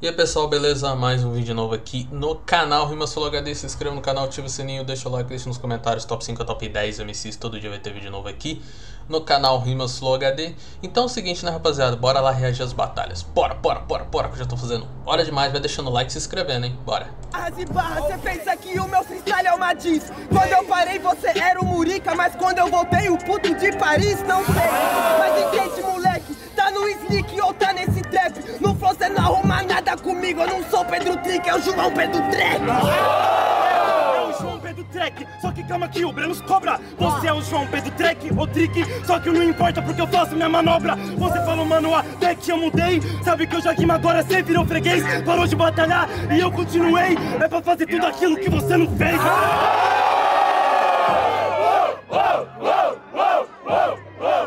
E aí pessoal, beleza? Mais um vídeo novo aqui no canal Rimas Flow HD. Se inscreva no canal, ativa o sininho, deixa o like, deixa nos comentários top 5 a top 10 MCs. Todo dia vai ter vídeo novo aqui no canal Rimas Flow HD. Então é o seguinte, né rapaziada? Bora lá reagir às batalhas. Bora, bora, bora, bora, que eu já tô fazendo hora demais. Vai deixando o like e se inscrevendo, hein? Bora. As e barras, você pensa que o meu freestyle é uma diz Quando eu parei você era o Murica Mas quando eu voltei o puto de Paris não sei Mas entende moleque, no sneak ou tá nesse trap No flow cê não arruma nada comigo Eu não sou Pedro Trick, é o João Pedro Trek É o João Pedro Trek, só que calma que o Brenos cobra. Você é o João Pedro Trek, ou Trick, só que não importa porque eu faço minha manobra. Você falou, mano, até que eu mudei. Sabe que eu já rimo agora, você virou freguês. Parou de batalhar e eu continuei. É pra fazer tudo aquilo que você não fez. O que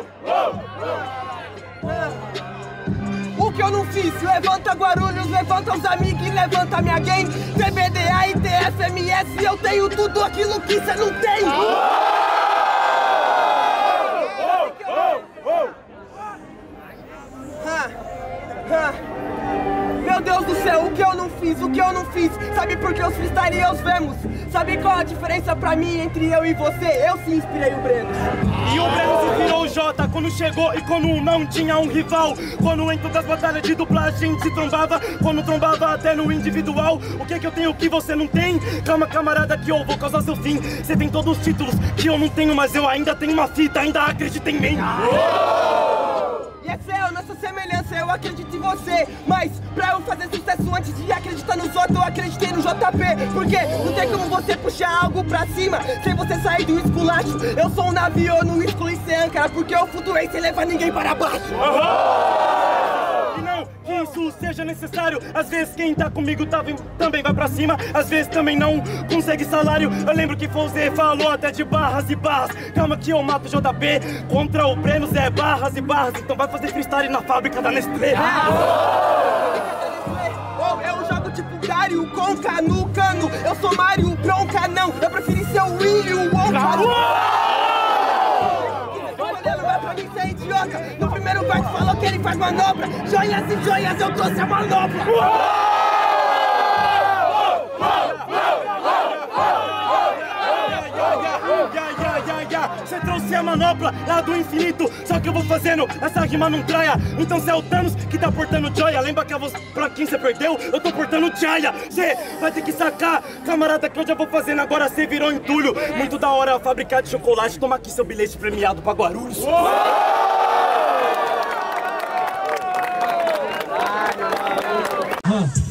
eu Levanta Guarulhos, levanta os amigos e levanta minha gang TBDA e TFMS, eu tenho tudo aquilo que cê não tem. Ah, ah. Meu Deus do céu, o que eu não fiz, o que eu não fiz? Sabe por que os freestyle os vemos? Sabe qual a diferença pra mim entre eu e você? Eu sim inspirei o Breno E o Brenos virou o Jota quando chegou e quando não tinha um rival. Quando entrou das batalhas de dupla a gente se trombava, quando trombava até no individual. O que é que eu tenho que você não tem? Calma, camarada, que eu vou causar seu fim. Você tem todos os títulos que eu não tenho, mas eu ainda tenho uma fita, ainda acredita em mim. E é céu, nossa semelhança, eu acredito em você Mas pra eu fazer sucesso antes de acreditar nos outros Eu acreditei no JP Porque não tem como você puxar algo pra cima Sem você sair do esculacho. Eu sou um navio, eu não excluí sem âncora Porque eu flutuei sem levar ninguém para baixo. Não que isso seja necessário. Às vezes quem tá comigo tá, também vai pra cima, às vezes também não consegue salário. Eu lembro que Fonzé falou até de barras e barras. Calma que eu mato JB contra o Brenos é barras e barras. Então vai fazer freestyle na fábrica da Nestlé. Eu jogo tipo cano, cano Eu sou Mario, bronca não Eu preferi ser o Willy, o Wonka Olhando vai pra mim, cê é idiota Verso falou que ele faz manobra Joias e joias, eu trouxe a manobra Você trouxe a manopla lá do infinito, só que eu vou fazendo essa rima não traia. Então cê é o Thanos que tá portando joia. Lembra que a voz pra quem você perdeu? Eu tô portando joia. Cê vai ter que sacar, camarada, que eu já vou fazendo. Agora cê virou entulho. Muito da hora fabricar de chocolate. Toma aqui seu bilhete premiado pra Guarulhos. Ah,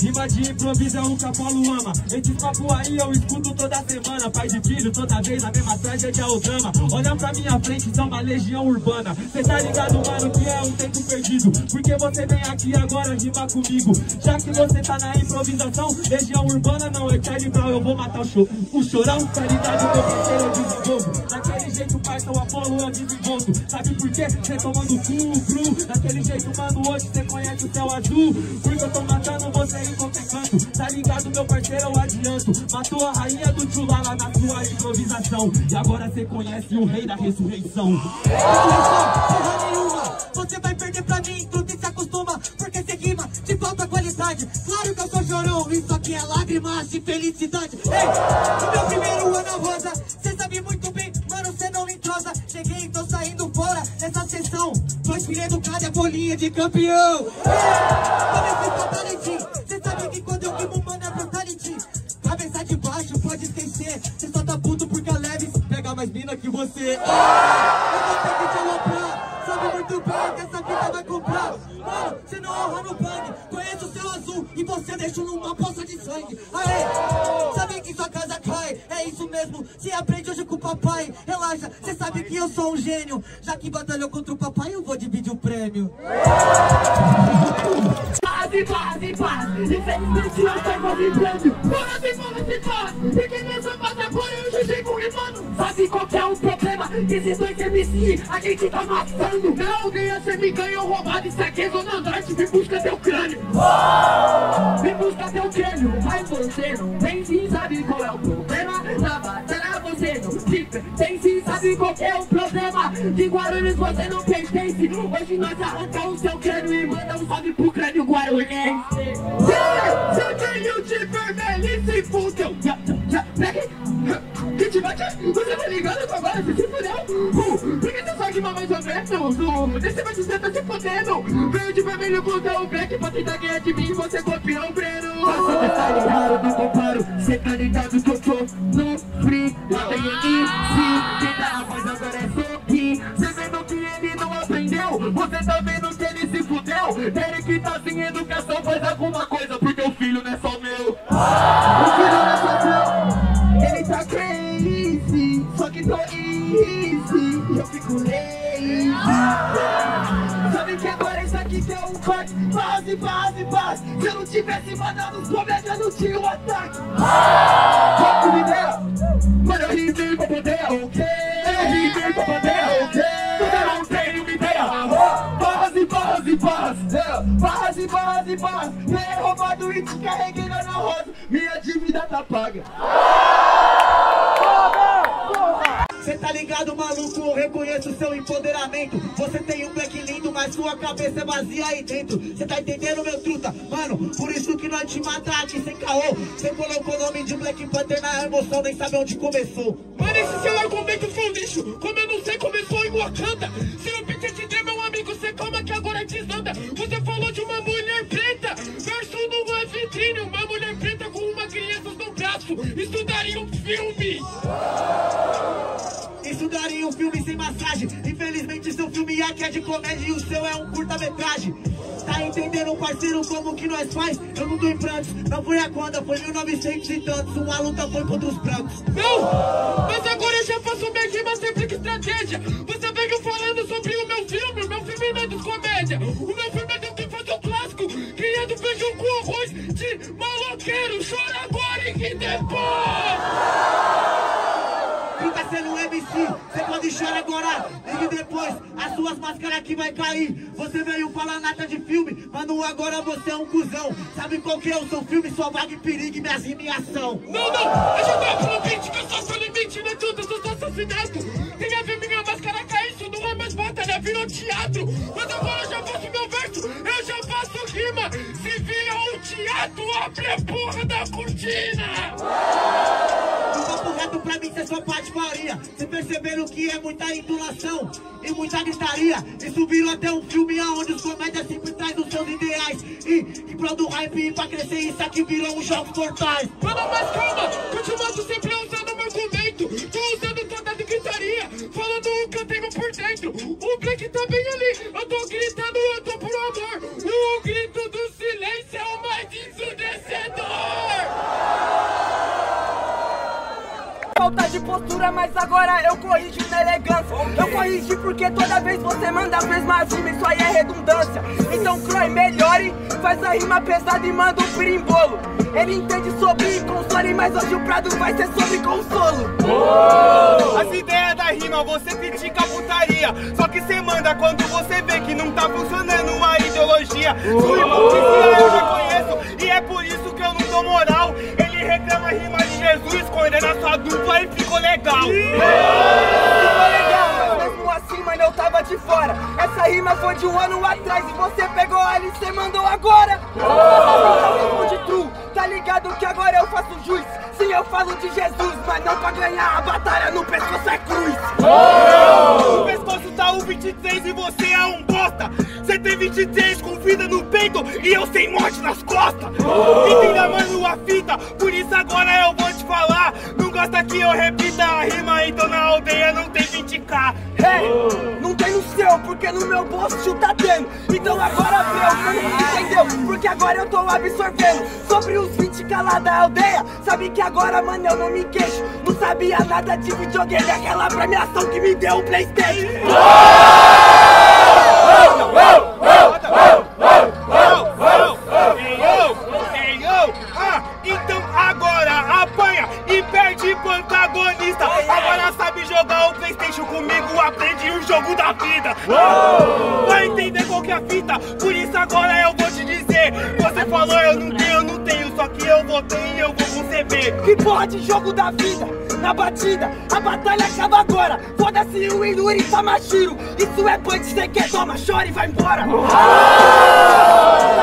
Rima de improviso é o que Apolo ama. Esse papo aí eu escuto toda semana. Pai de filho, toda vez a mesma tragédia ou drama. Olha pra minha frente, são uma legião urbana. Cê tá ligado, mano, que é um tempo perdido. Porque você vem aqui agora rimar comigo. Já que você tá na improvisação Legião urbana não é Charlie Brown Eu vou matar o show, o chorão Tá ligado, meu parceiro, eu desenvolvo. Daquele jeito, parça, o Apolo eu desenvolvo Sabe por quê? Cê tomando cu, cru Daquele jeito, mano, hoje cê conhece o céu azul. Porque eu tô matando você em qualquer canto? Tá ligado, meu parceiro, eu adianto. Matou a rainha do Tchula lá na sua improvisação. E agora cê conhece o rei da ressurreição. Porra nenhuma Você vai perder pra mim, tu se acostuma Porque cê rima de falta qualidade. Claro que eu sou chorão, isso aqui é lágrimas de felicidade. Ei, no meu primeiro ano rosa Cê Cheguei, tô saindo fora dessa sessão. Tô escolhendo cada bolinha de campeão quase Infelizmente eu tô envolvendo Bora se bora se faz Porque nessa batalha eu já chego rimando Sabe qual que é o problema? Esses dois MC a gente tá matando Não ganha, me ganhou roubado Isso aqui é zona norte, me busca teu crânio Me busca teu crânio Mas você não vem se sabe qual é o problema Na batalha você não te pertence Sabe qual que é o problema? De Guarulhos você não pertence Hoje nós arrancamos seu crânio e manda um salve pro crânio guarulhense e se fudeu yeah, yeah, yeah. Hit bate, você tá ligado com agora, você se fudeu Por que você sabe mais ou menos? Uh, Desse vai você tá se fudendo Veio de vermelho, botou o black pra tentar ganhar de mim Você copiou o Breno Você tá ligado, não comparo Cê tá ligado que eu tô no free Lá tem MC Quem tá voz agora é sorrir Cê vendo que ele não aprendeu Você tá vendo que ele se fudeu Derek tá sem educação Faz alguma coisa O filho não é Ele tá crazy. Só que tô easy eu fico lazy. Sabe que agora isso aqui que é um corte Base, base, base. Se eu não tivesse mandado os comédias não tinha um ataque. Ideia Mano, eu pra poder, ok e barras e barras Ganhei roubado e te carreguei na rosa Minha dívida tá paga Cê tá ligado, maluco? Eu reconheço seu empoderamento. Você tem um black lindo, mas sua cabeça é vazia aí dentro. Cê tá entendendo, meu truta? Mano, por isso que nós te mata aqui sem caô. Cê colocou o nome de Black Panther na emoção, nem sabe onde começou. Mano, esse seu argumento foi um lixo Como eu não sei, começou em Wakanda Se não pinta te der, que agora desanda Você falou de uma mulher preta Verso numa vitrine Uma mulher preta com uma criança no braço Isso daria um filme Isso daria um filme sem massagem. Infelizmente, seu filme aqui é de comédia e o seu é um curta-metragem. Tá entendendo, parceiro, como que nós faz? Eu não tô em prantos, não foi a quando, foi 1900 e tantos. Uma luta foi contra os brancos. Não, mas agora já faço minha rima sempre que estratégia Você veio falando sobre o meu filme meu filme não é dos comédia O meu filme é do que faz o clássico Quem é do feijão com arroz de maloqueiro Chora agora e depois Tá sendo um MC, você pode chorar agora, ligue depois, as suas máscaras aqui vai cair. Você veio falar nata de filme, mano, agora você é um cuzão. Sabe qual que é o seu filme, sua vaga em perigo e minhas ação? Não, não, eu já tava beat que eu sou limite, não é tudo, eu sou assassinato. Tem a ver minha máscara cair, isso não é mais batalha, virou teatro. Mas agora eu já faço meu verso, eu já faço rima. Se vira um teatro, abre a porra da cortina Um papo reto pra mim, cê só parte faria. Cê perceberam que é muita intulação e muita gritaria. Isso virou até um filme aonde os comédias sempre traz os seus ideais. E prol do hype, e pra crescer, isso aqui virou um jogos mortais. Mano, mas calma, continuando sempre usando meu argumento Tô usando toda a gritaria, falando o que eu tenho por dentro O Black tá bem ali, eu tô gritando, eu tô por amor O grito do silêncio é o mais ensurdecedor Postura, mas agora eu corrijo na elegância. Eu corrigi porque toda vez você manda as mesmas rimas, isso aí é redundância. Então, Croy, melhore, faz a rima pesada e manda um pirimbolo. Ele entende sobre console, mas hoje o Prado vai ser sobre consolo. As ideias da rima, você critica a putaria. Só que cê manda quando você vê que não tá funcionando a ideologia. Sua hipocrisia eu já conheço e é por isso que eu não dou moral. Reclama a rima de Jesus, coordena sua dupla e ficou legal. Ficou legal, mas mesmo assim, mano, eu tava de fora. Essa rima foi de um ano atrás e você pegou ela e cê mandou agora. Mesmo de true, tá ligado que agora eu faço juiz. Sim, eu falo de Jesus, mas não pra ganhar a batalha no pescoço é cruz. No pescoço tá o 23 e você é um bosta. Você tem 23 com vida no peito e eu sem morte nas costas. Entenda, eu repita a rima, então na aldeia não tem 20k. Ei, não tem no seu, porque no meu bolso tá tendo. Então agora vê, você não entendeu, porque agora eu tô absorvendo. Sobre os 20k lá da aldeia, sabe que agora, mano, eu não me queixo. Não sabia nada de videogame, aquela premiação que me deu o Playstation. Vai entender qual que é a fita, por isso agora eu vou te dizer. Você falou eu não tenho, eu não tenho, só que eu vou ter e eu vou conceber. Que porra de jogo da vida? na batida. A batalha acaba agora. Foda-se o Inuri Tamashiro. Isso é punch, cê quer toma, chora e vai embora. Tá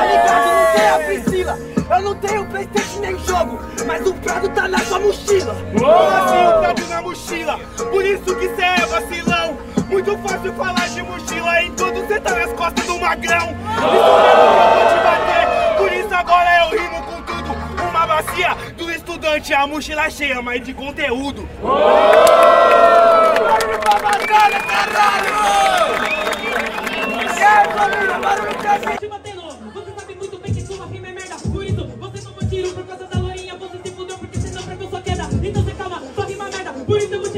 ligado? Não tem a Priscila. Eu não tenho Playstation nem jogo, mas o Prado tá na sua mochila. Como assim o Prado na mochila? Por isso que cê é vacilão. Muito fácil falar de mochila, em tudo cê tá nas costas do magrão. Isso mesmo que eu vou te bater, por isso agora eu rimo com tudo. Uma bacia do estudante, a mochila cheia, mas de conteúdo. Barulho pra batalha, caralho! É, família, barulho pra é. Por isso, você tomou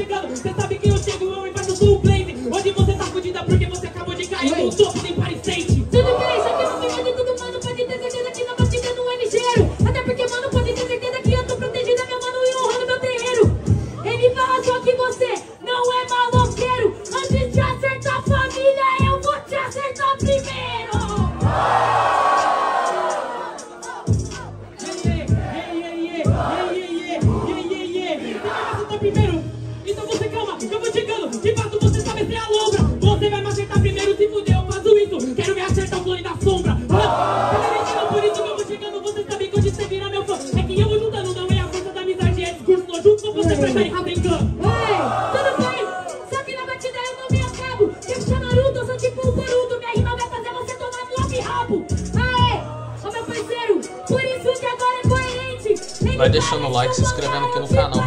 acabou de cair no topo do vai Vai deixando o like, se inscrevendo aqui no canal,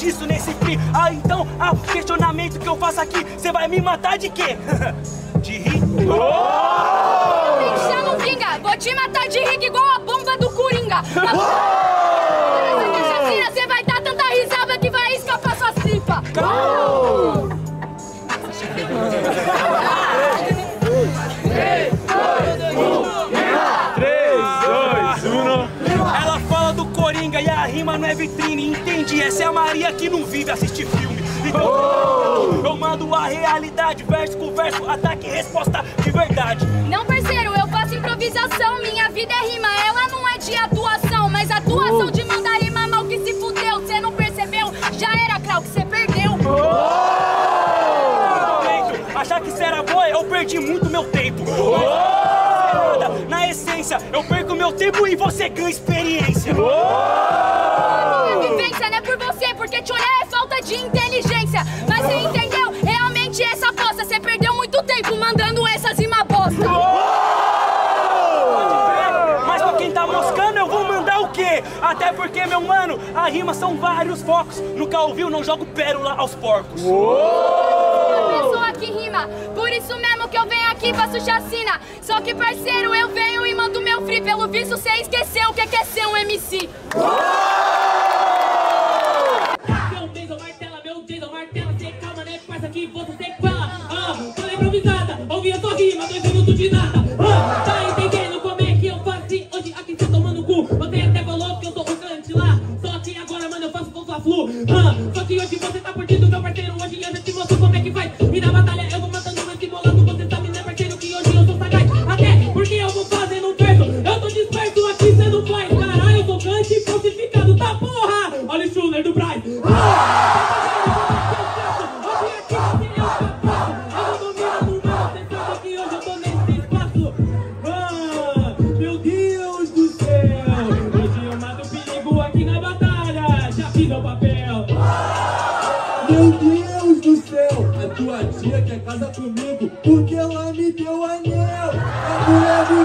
disso nesse free. Ah, então, ah, questionamento que eu faço aqui, você vai me matar de quê? de rir? Pincha no pinga, vou te matar de rico igual a bomba do Coringa. Essa a Maria que não vive assistir filme. Então, eu mando a realidade, verso com verso, ataque e resposta de verdade. Não, parceiro, eu faço improvisação. Minha vida é rima, ela não é de atuação. Mas atuação de mandar rima mal que se fudeu. Você não percebeu? Já era, Crau, que você perdeu. momento. Achar que isso era boa, eu perdi muito meu tempo. Mas, na essência, eu perco meu tempo e você ganha experiência. Porque te olhar é falta de inteligência. Mas você entendeu? Realmente essa aposta. Você perdeu muito tempo mandando essas rimas bosta. Mas pra quem tá moscando, eu vou mandar o quê? Até porque, meu mano, a rima são vários focos. Nunca ouviu, não jogo pérola aos porcos. A pessoa que rima, por isso mesmo que eu venho aqui e faço chacina. Só que, parceiro, eu venho e mando meu free. Pelo visto, você esqueceu o que é ser um MC. Meu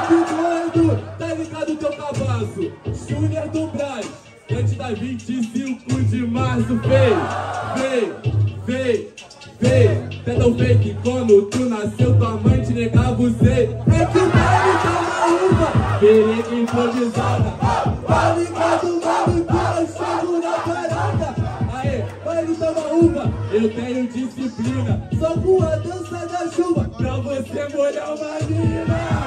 Tá ligado teu cabaço Júnior do Braz Antes da 25 de março. Vem, vem, vem, vem. Cê é tão fake quando tu nasceu Tua mãe te negava o sei É que o baile tá na uva Pereca improvisada Tá ligado, mano, que eu chego na parada. Aê, baile tá na uva Eu tenho disciplina. Só com a dança da chuva Pra você molhar uma mina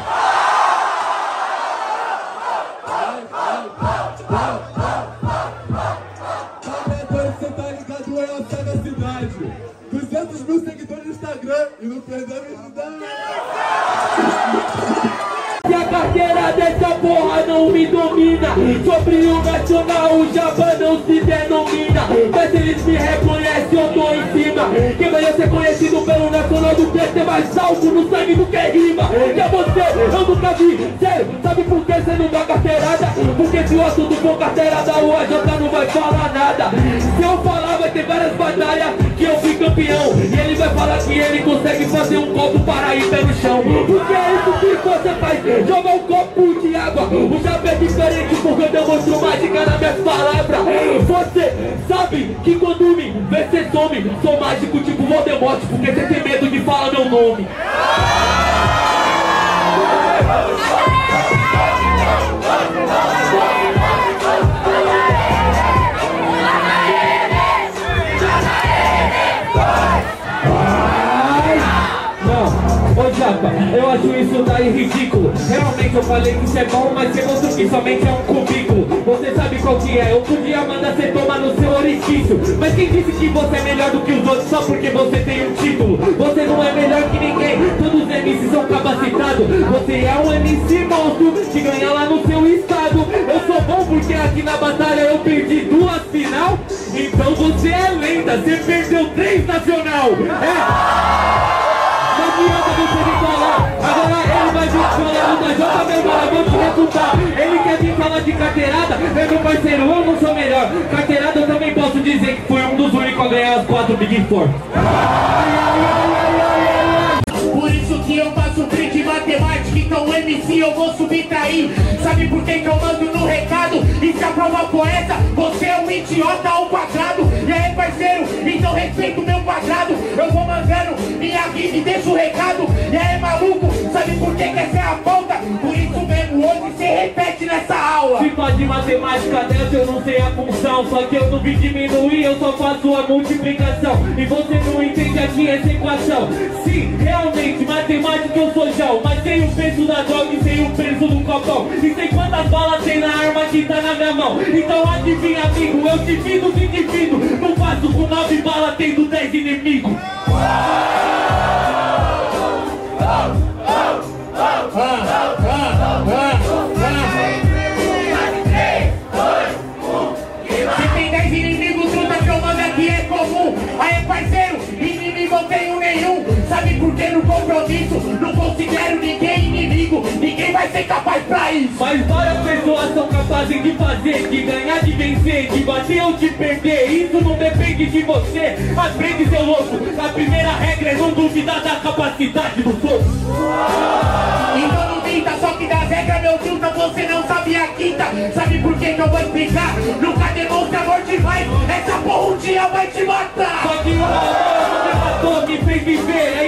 E não perdeu a identidade Se a carteira dessa porra não me domina. Sobre o nacional o Java não se denomina. Mas eles me reconhecem, eu tô em cima. Quem vai ser conhecido pelo nacional do preto É mais alto no sangue do que rima. Que é você, eu nunca vi. Sério, sabe por que você não dá carteirada? Porque se o assunto for carteirada O AJ não vai falar nada. Se eu falar vai ter várias batalhas Que eu fui campeão. E ele vai falar que ele consegue fazer um copo para ir pelo chão. Porque é isso que você faz? Joga um copo de água. O chapéu é diferente porque eu demonstro mágica nas minhas palavras. Você sabe que quando me vê cê some Sou mágico tipo Voldemort Porque cê tem medo de falar meu nome Japa, eu acho isso daí ridículo. Realmente eu falei que isso é bom, mas você mostrou que somente é um cubículo. Você sabe qual que é, eu podia mandar você tomar no seu orifício. Mas quem disse que você é melhor do que os outros só porque você tem um título? Você não é melhor que ninguém, todos os MCs são capacitados. Você é um MC monstro que ganha lá no seu estado. Eu sou bom porque aqui na batalha eu perdi duas final. Então você é lenda, você perdeu três nacional. É Agora ele vai vir falando da J, meu mano, vou te refutar Ele quer vir falar de carteirada Meu parceiro, eu não sou melhor. Carteirada eu também posso dizer que foi um dos únicos a ganhar as quatro Big Four. Por isso que eu faço print de matemática Então MC eu vou subtrair Sabe por que que eu mando no recado? E se a for essa, você é um idiota ao quadrado. E aí parceiro, então respeita o meu quadrado. Eu vou mandando minha vida e deixa o recado. E aí maluco, repete nessa aula. Se pode matemática dessa eu não sei a função. Só que eu não vim diminuir, eu só faço a multiplicação. E você não entende aqui essa equação. Sim, realmente, matemática eu sou João Mas sem o peso da droga e sem o peso do copão E sei quantas balas tem na arma que tá na minha mão. Então adivinha amigo, eu divido e divido Não faço com nove balas tendo dez inimigos. Se compromisso não considero ninguém inimigo? Ninguém vai ser capaz pra isso. Mas várias pessoas são capazes de fazer, de ganhar, de vencer, de bater ou de perder. Isso não depende de você. Aprende, seu louco. A primeira regra é não duvidar da capacidade do fogo. Então não minta, só que das regras, meu truta, você não sabe a quinta. Sabe por que que eu vou explicar? Nunca demonstra amor de vai. Essa porra um dia vai te matar. Só que o amor me matou, me fez viver.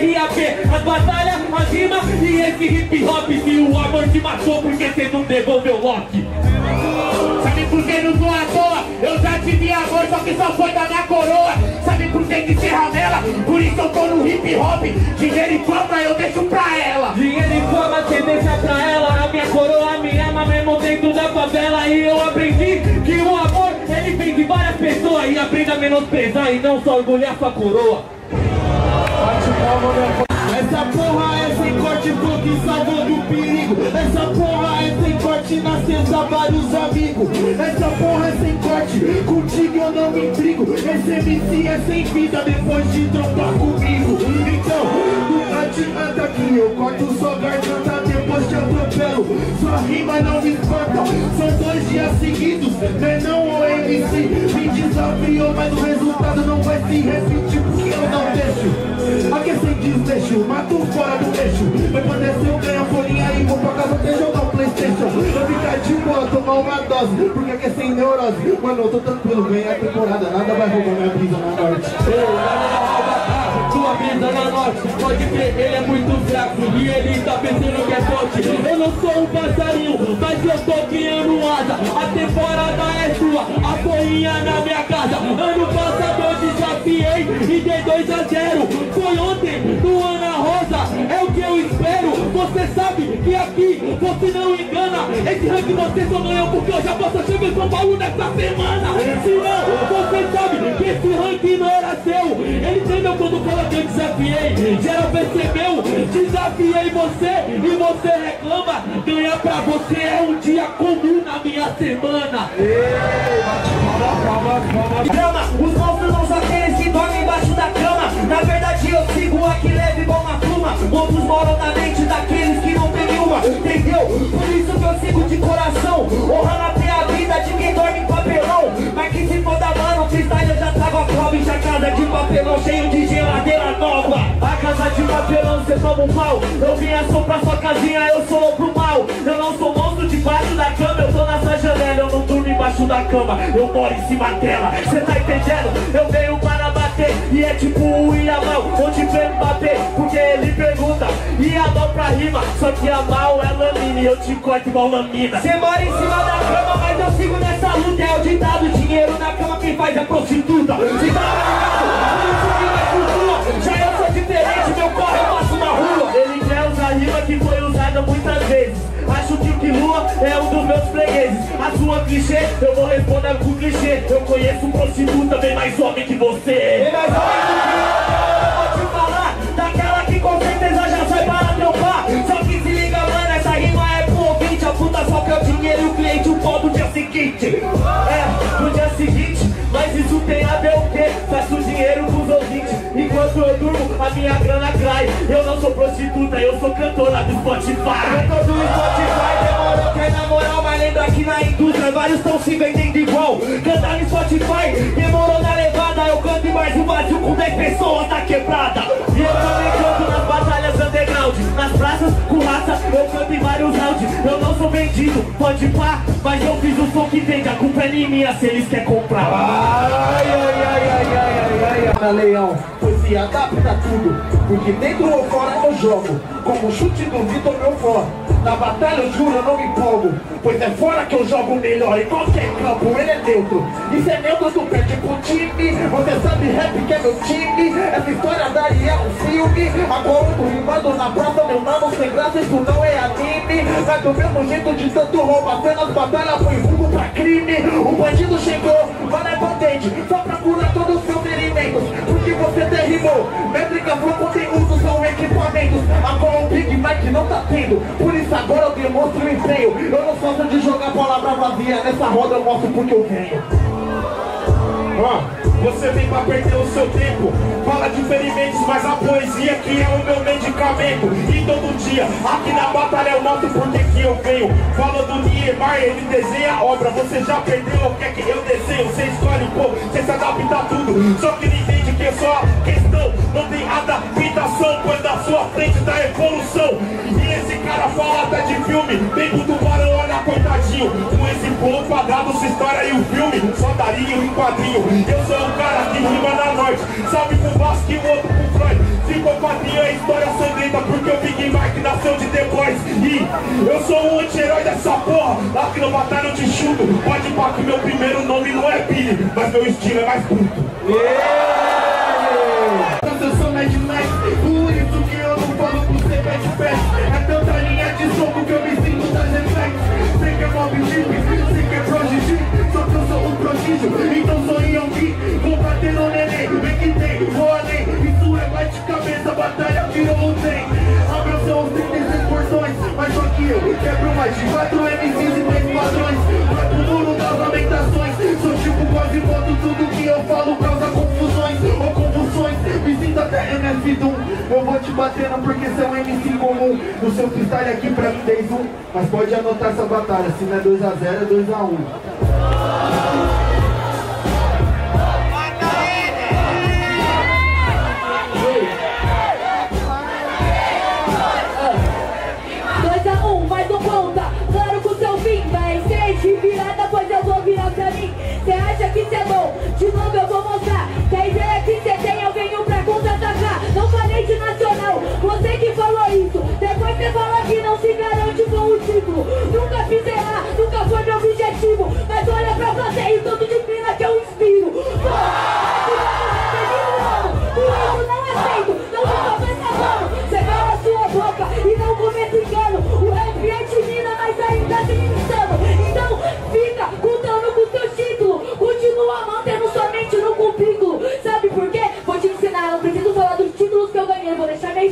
RAP, as batalhas, as rimas e esse hip hop. Se o amor te matou, por que você não devolveu o Loki? Sabe por que não sou à toa? Eu já tive amor, só que só foi da minha coroa. Sabe por que que ser ramela? Por isso eu tô no hip hop. Dinheiro e fama eu deixo pra ela. Dinheiro e fama você deixa pra ela A minha coroa me ama mesmo dentro da favela E eu aprendi que o amor ele vem de várias pessoas E aprenda a menosprezar e não só orgulhar sua coroa Essa porra é sem corte, tô que salvou do perigo. Essa porra é sem corte, na cesta vários amigos. Essa porra é sem corte, contigo eu não me intrigo. Esse MC é sem vida depois de trompar comigo. Então, não adianta que eu corto sua garganta depois te atropelo. Sua rima não me espanta, são dois dias seguidos. Menão ou MC, me desafiou mas o resultado não vai se repetir lixo Mato fora do eixo. Vai poder ganha folhinha e vou pra casa até jogar um Playstation. Eu ficar de boa, tomar uma dose Porque aqui é sem neurose. Mano, eu tô tranquilo, ganhei a temporada Nada vai roubar minha brisa na norte. Sua vida na norte, pode crer, ele é muito fraco E ele tá pensando que é forte. Eu não sou um passarinho, mas eu tô criando asa. A temporada é sua, a folhinha na minha casa. Ano passado eu desafiei e dei 2 a 0 Foi ontem, no Ana Rosa, é o que eu espero. Você sabe que aqui você não engana. Esse ranking você só ganhou porque eu já posso chegar em São Paulo nessa semana. Se não, você sabe que esse ranking não era seu. Ele entendeu quando fala que eu desafiei. Geral percebeu, desafiei você e você reclama. Ganhar pra você é um dia comum na minha semana. Drama, os monstros não são mente daqueles que não tem nenhuma Entendeu? Por isso que eu sigo de coração Honrando até a vida de quem dorme em papelão. Mas que se foda mano, freestyle eu já trago a prova E já casa de papelão cheio de geladeira nova. A casa de papelão cê toma um pau. Eu vim assoprar sua casinha, eu sou pro mal. Eu não sou monstro debaixo da cama Eu tô na sua janela, eu não durmo embaixo da cama. Eu moro em cima dela, cê tá entendendo? Eu venho para bater e é tipo o Iamal Onde vem bater, porque ele pergunta Iamal pra rima, só que a mal é lamina E eu te corto igual lamina. Cê mora em cima da cama, mas eu sigo nessa luta. É o ditado, dinheiro na cama quem faz é prostituta. Cê tá vai cultura. Já eu sou diferente, meu corre eu passo na rua. Ele quer usar rima que foi usada muitas vezes. Acho que o que lua é um dos meus A sua clichê, eu vou responder com clichê. Eu conheço prostituta bem mais homem que você. Bem mais homem que você. Eu vou falar Daquela que com certeza já sai para trampar Só que se liga mano, essa rima é pro ouvinte. A puta só quer o dinheiro e o cliente o pó do dia seguinte. É, no dia seguinte isso tem a ver o quê? Faço dinheiro pros ouvintes. Enquanto eu durmo, a minha grana cai. Eu não sou prostituta, eu sou cantora do Spotify. Tô do Spotify, demorou que é na moral Mas lembra que na indústria vários estão se vendendo igual. Cantar no Spotify, demorou na levada. Eu canto em mais um vazio com 10 pessoas na quebrada. E eu também canto batalhas underground Nas praças, com raça, eu canto em vários rounds Eu não sou vendido, pode pá Mas eu fiz o som que vende, a culpa é minha se eles querem comprar Ai, ai, ai, ai, ai, ai, ai, ai. Leão, pois se adapta a tudo. Porque dentro ou fora eu jogo Como chute do Vitor, meu fora Na batalha eu juro, eu não me empolgo Pois é fora que eu jogo melhor. Em qualquer campo, ele é neutro. Se é neutro, tu perde pro time. Você sabe rap que é meu time. Essa história daí é um filme. Agora eu tô rimando na praça, meu mano Sem graça, isso não é anime. Mas do mesmo jeito de tanto roubo Apenas batalha foi rumo pra crime. O bandido chegou, vai na patente Só pra curar todos os seus ferimentos. Porque você derrimou Métrica, flow, conteúdo são equipamentos. Agora o Big Mike não tá tendo. Por isso agora eu demonstro o empenho. Eu não gosto de jogar palavra vazia. Nessa roda eu mostro porque eu venho Você vem pra perder o seu tempo. Fala de ferimentos, mas a poesia que é o meu medicamento. E todo dia, aqui na batalha eu noto por que eu venho. Fala do Niemar, ele desenha a obra. Você já perdeu o que é que eu desenho? Você escolhe povo, você se adapta a tudo. Só que não entende que é só questão. Não tem adaptação, pois na sua frente tá evolução. E esse cara fala até de filme. Tempo do barão, olha coitadinho Com esse bolo quadrado, sua história e o filme Só daria um quadrinho. Eu sou um cara que rima na norte Salve pro Vasco e o outro pro Freud. Psicopatia é história sangrenta Porque o Big Mike nasceu de The Boys. E eu sou um anti-herói dessa porra. Lá que no batalha eu te chuto Pode pra que meu primeiro nome não é Billy Mas meu estilo é mais bruto. Eu vou além Isso é bate cabeça, batalha virou trem Abra são os 36 porções, mas só que eu quebro mais de 4 MCs e 3 padrões. Vai pro muro das lamentações Sou tipo quase voto, tudo que eu falo causa confusões. Ou convulsões Me sinto até MF Doom. Eu vou te batendo porque você é um MC comum. No seu freestyle aqui pra mim 10 1 Mas pode anotar essa batalha Se não é 2x0 é 2x1 De novo eu vou mostrar que a ideia que você tem eu venho pra contra-atacar. Não falei de nacional, você que falou isso. Depois você fala que não se garante com o título. Nunca fiz errar, nunca foi meu objetivo. Mas olha pra você e tudo de pena que eu inspiro.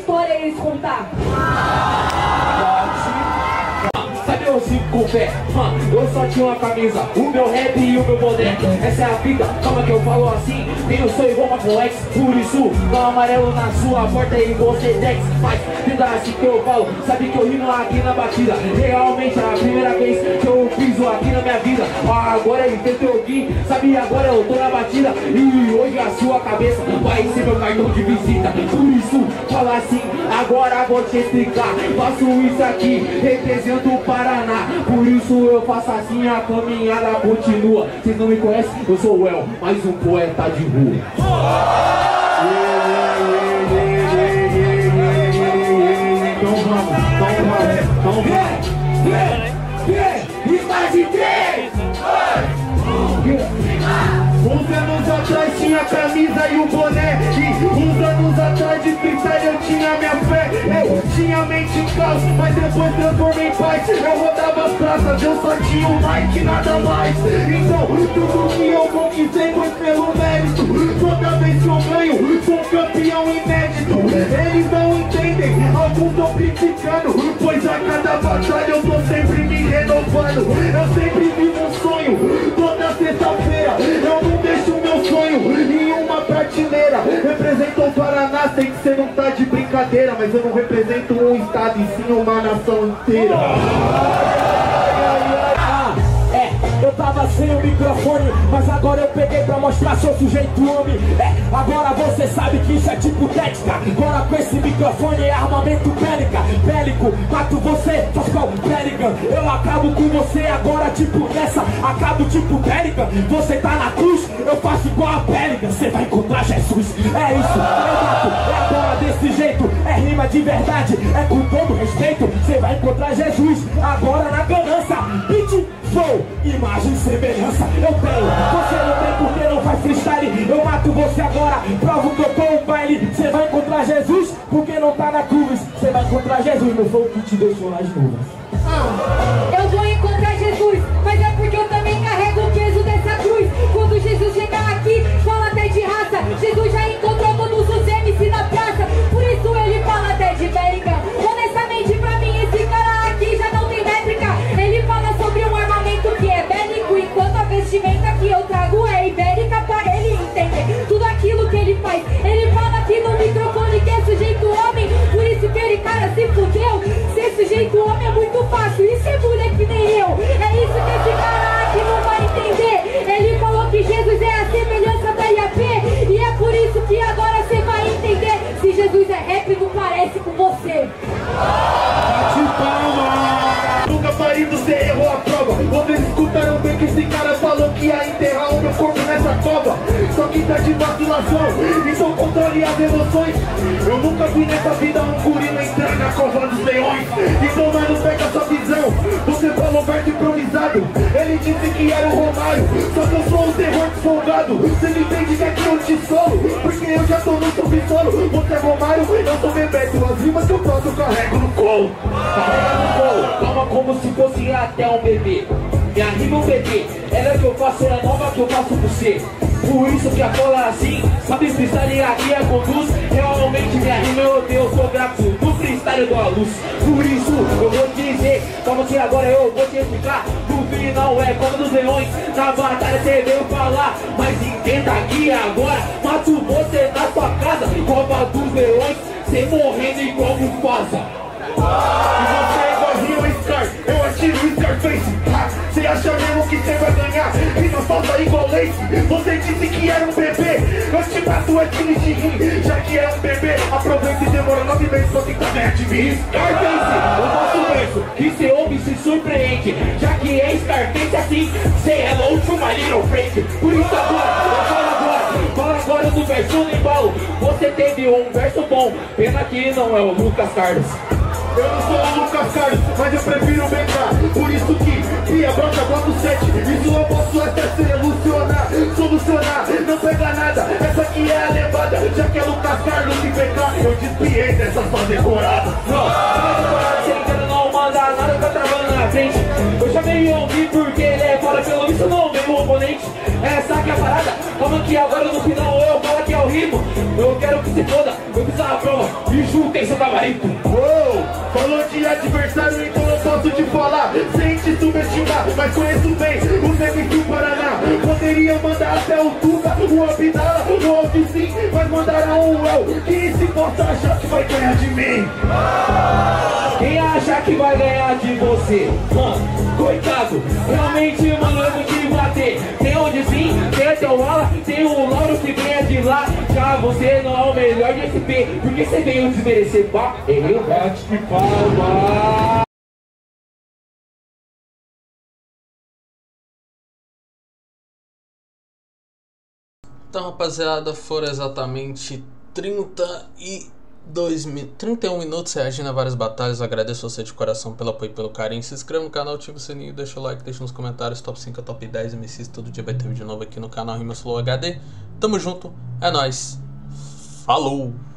História eles contar. Sabe sigo com fé? Mano, eu só tinha uma camisa, o meu rap e o meu boné. Essa é a vida, calma que eu falo assim. Tenho sonho igual uma Flex, por isso, dá amarelo na sua porta e você dex. Mas, tenta assim que eu falo, sabe que eu rimo aqui na batida. Realmente é a primeira vez que eu piso aqui na minha vida. Ah, agora eu tento ouvir, sabe? Agora eu tô na batida. E hoje a sua cabeça vai ser meu cartão de visita. Por isso, fala assim, agora vou te explicar. Faço isso aqui, represento o Paraná. Por isso eu faço assim, a caminhada continua. Vocês não me conhecem? Eu sou o El, mais um poeta de rua. Então vamos, então vamos, então vamos. Vem, vem, e mais de três! Uns anos atrás tinha a camisa e o boné E uns anos atrás de freestyle eu tinha minha fé tinha mente em caos, mas depois transformei em paz Eu rodava as praças, eu só tinha o Mike, nada mais. Então, tudo que eu conquistei foi pelo mérito. Toda vez que eu ganho, sou campeão inédito. Eles não entendem, alguns estão criticando Pois a cada batalha eu tô sempre me renovando. Eu sempre vivo um sonho, toda sexta-feira Eu não deixo meu sonho prateleira. Represento o Paraná, sei que cê não tá de brincadeira Mas eu não represento um estado e sim uma nação inteira tava sem o microfone, mas agora eu peguei pra mostrar seu sujeito homem. É, agora você sabe que isso é tipo técnica. Agora com esse microfone é armamento bélica, bélico. Mato você, igual Bellingham. Eu acabo com você agora, tipo nessa. Acabo tipo Bellingham. Você tá na cruz, eu faço igual a Bellingham. Você vai encontrar Jesus. É isso, eu mato. É agora desse jeito, é rima de verdade. É com todo respeito, você vai encontrar Jesus. Agora na ganância, flow, imagem e semelhança. Eu tenho, você não tem porque não faz freestyle. Eu mato você agora, provo que eu tô um baile. Você vai encontrar Jesus porque não tá na cruz. Você vai encontrar Jesus, meu flow que te deixou nas nuvens. Eu vou encontrar Jesus, mas é porque eu também carrego o peso dessa cruz. Quando Jesus chegar aqui, fala até de raça. Jesus já encontrou todos os MC na praça, por isso ele fala até de Bellingham. E ser mulher que nem eu. É isso que esse cara aqui não vai entender. Ele falou que Jesus é a semelhança da IAP, e é por isso que agora você vai entender. Se Jesus é rap, não parece com você. Nunca parido, você errou a prova Vocês escutaram bem que esse cara falou que ia enterrar o meu corpo nessa cova Tá de vacilação Então controle as emoções. Eu nunca vi nessa vida um gorila entrar na cova dos leões. Então mano, pega sua visão. Você falou verso improvisado. Ele disse que era o Romário. Só que eu sou o terror desfolgado. Você me entende que aqui eu te solo? Porque eu já tô no subsolo Você é Romário, eu sou Bebeto. As rimas que eu eu carrego no colo. Carrega no colo, calma como se fosse até um bebê. Rima é um bebê, ela que eu faço, ela é nova que eu faço por você Por isso que a cola é assim, sabe freestyle aqui é conduz Realmente minha rima eu odeio, sou grato no freestyle eu dou a luz Por isso eu vou te dizer, calma que agora eu vou te explicar. No final é como dos leões, na batalha você veio falar. Mas entenda aqui agora, mato você na sua casa. Copa dos leões, cê morrendo igual Mufasa. E você eu atiro o Scarface ha, Cê acha mesmo que cê vai ganhar? E não falta igual Lace. Você disse que era um bebê. Eu te tu é time de rim Já que é um bebê, aproveita e demora nove meses pra tentar ganhar de mim. Scarface, o nosso verso, que cê ouve se surpreende. Já que é Scarface assim, cê é louco, my little friend Por isso agora, eu falo agora, fala agora do verso no embalo Você teve um verso bom, pena que não é o Lucas Carlos Eu não sou o Lucas Carlos, mas eu prefiro o BK Por isso que, Pia, brocha, bota o 7 Isso eu posso até solucionar, solucionar. Não pega nada, essa aqui é a levada. Já que é Lucas Carlos e BK Eu despiei dessa só decorada. Não, querer não manda nada, tá travando na frente Eu chamei o ouvir porque ele é fora, pelo visto não vem o oponente. Essa aqui é a parada, calma que agora no final eu falo que é o ritmo. Eu quero que se foda, eu fiz a prova e juntem seu gabarito Uou, falou de adversário, então eu posso te falar. Sem te subestimar, mas conheço bem o MC do Paraná. Poderia mandar até o Tuga, o Abdala, o Alvicim Mas mandaram o El, quem se possa achar que vai ganhar de mim. Quem acha que vai ganhar de você? Mano, coitado, realmente, mano, Tem onde sim, tem o Ala, tem o Lauro que ganha de lá. Já você não é o melhor de SP, porque você veio desmerecer, pá. Errei o bate de palma. Então, rapaziada, foram exatamente 32 mi 31 minutos reagindo a várias batalhas. Agradeço você de coração pelo apoio e pelo carinho. Se inscreva no canal, ativa o sininho, deixa o like, deixa nos comentários. Top 5 top 10 MCs. Todo dia vai ter vídeo novo aqui no canal Rimas Flow HD. Tamo junto, é nóis. Falou!